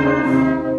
Música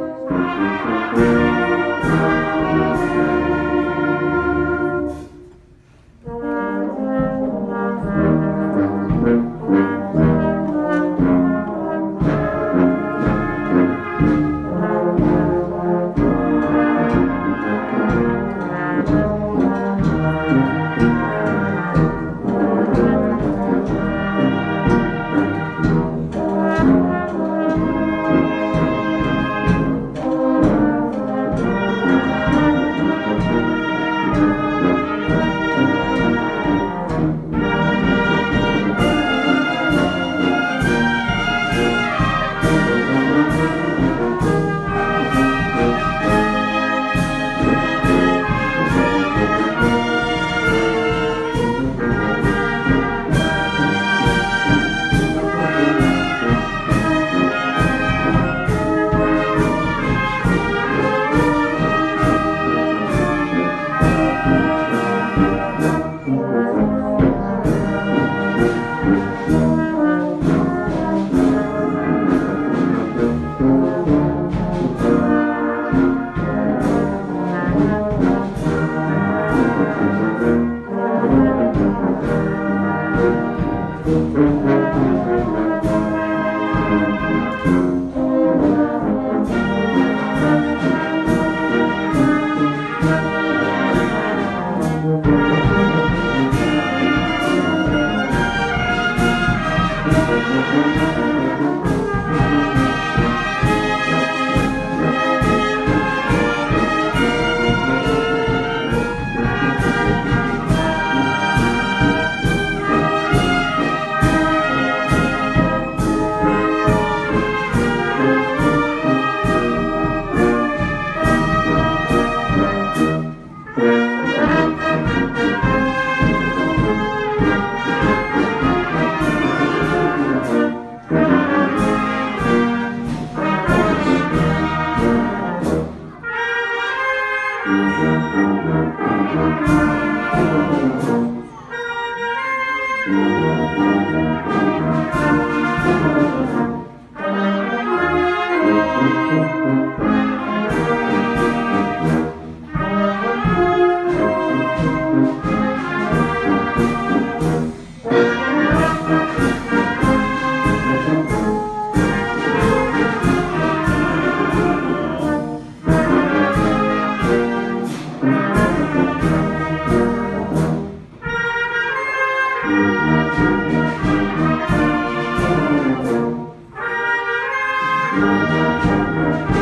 Thank you. Thank you.